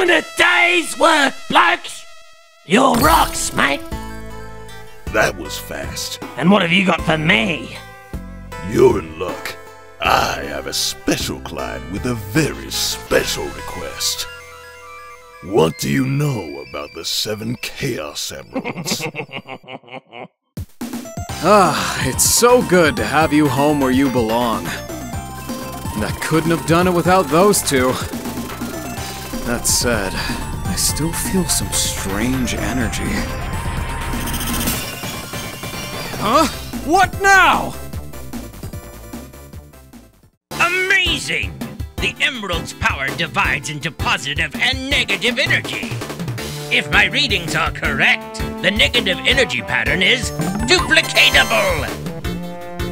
doing a day's work, blokes. You're rocks, mate. That was fast. And what have you got for me? You're in luck. I have a special client with a very special request. What do you know about the seven Chaos Emeralds? Ah, it's so good to have you home where you belong. And I couldn't have done it without those two. That said, I still feel some strange energy. Huh? What now? Amazing! The Emerald's power divides into positive and negative energy. If my readings are correct, the negative energy pattern is duplicatable.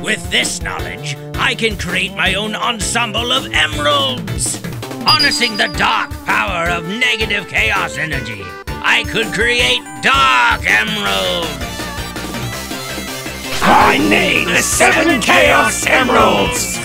With this knowledge, I can create my own ensemble of emeralds. Harnessing the dark power of negative chaos energy, I could create dark emeralds. I need the seven Chaos Emeralds!